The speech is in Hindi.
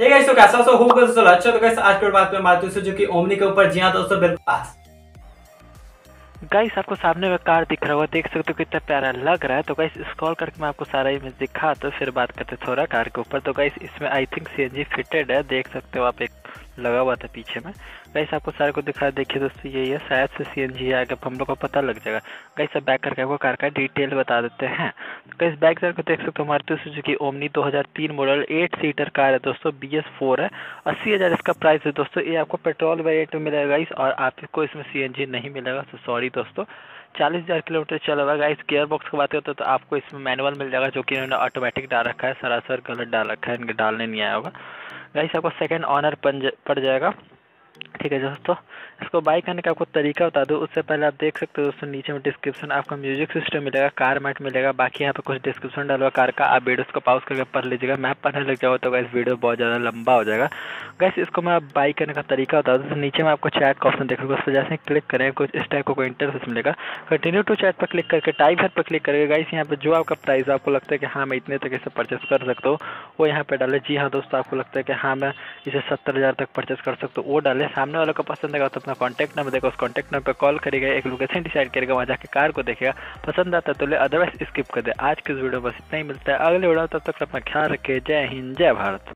है? तो दोस्तों अच्छा। तो गाइस आपको सामने में कार दिख रहा हुआ देख सकते हो कितना प्यारा लग रहा है। तो गाइस स्क्रॉल करके मैं आपको सारा इमेज दिखा तो फिर बात करते थोड़ा कार के ऊपर। तो गाइस इसमें आई थिंक सीएनजी फिटेड है। देख सकते हो आप एक लगा हुआ था पीछे में। गाइस आपको सारे को दिखा, देखिए दोस्तों यही है शायद से सी एन जी आएगा हम लोग को पता लग जाएगा। गाइस अब बैक करके आपको कार का डिटेल बता देते हैं। तो गाइस बैक साइड को देख सकते हो हमारे तो Suzuki Omni 2003 model eight seater car है दोस्तों बी एस फोर है। अस्सी हज़ार इसका प्राइस है दोस्तों। ये आपको पेट्रोल वेरिएंट में मिलेगा गाइस और आपको इसमें सी एन जी नहीं मिलेगा तो सॉरी दोस्तों। चालीस हज़ार किलोमीटर चल रहा है गाइस गियर बॉक्स की बात करते तो आपको इसमें मैनुअल मिल जाएगा, जो कि इन्होंने ऑटोमेटिक डाल रखा है, सरासर गलत डाल रखा है, इनके डालने नहीं आया होगा। गाइस आपको सेकंड ऑनर पड़ जाएगा। ठीक है दोस्तों। इसको बाई करने का आपको तरीका बता दो। उससे पहले आप देख सकते हो दोस्तों, नीचे में डिस्क्रिप्शन आपका म्यूज़िक सिस्टम मिलेगा कार मैट मिलेगा। बाकी यहाँ पे कुछ डिस्क्रिप्शन डालूँगा कार का। आप वीडियो को पाउस करके पढ़ लीजिएगा। मैप पढ़ने लग जाओ तो गैस वीडियो बहुत ज़्यादा लंबा हो जाएगा। गैस इसको मैं बाई करने का तरीका बता दूँ। नीचे में आपको चैट का ऑप्शन देखोगे। उस पर जैसे क्लिक करें, कुछ इस टाइप का कोई इंटरफेस मिलेगा। कंटिन्यू टू चैट पर क्लिक करके टाइप हेड पर क्लिक करके गैस यहाँ पर जो आपका प्राइस आपको लगता है कि हाँ मैं इतने तक इसे परचेस कर सकता हूँ, वो यहाँ पर डाले। जी हाँ दोस्तों, आपको लगता है कि हाँ मैं इसे सत्तर तक परचेस कर सकता हूँ, वो डाले। सामने वालों को पसंद आएगा तो अपना कॉन्टैक्ट नंबर देगा उस कॉन्टैक्ट नंबर पर कॉल करेगा एक लोकेशन डिसाइड करेगा वहाँ जाकर कार को देखेगा। पसंद आता है तो ले अदरवाइज़ स्किप कर दे। आज के वीडियो बस इतना ही, मिलता है अगले वीडियो तब तक अपना ख्याल रखे जय हिंद, जय भारत।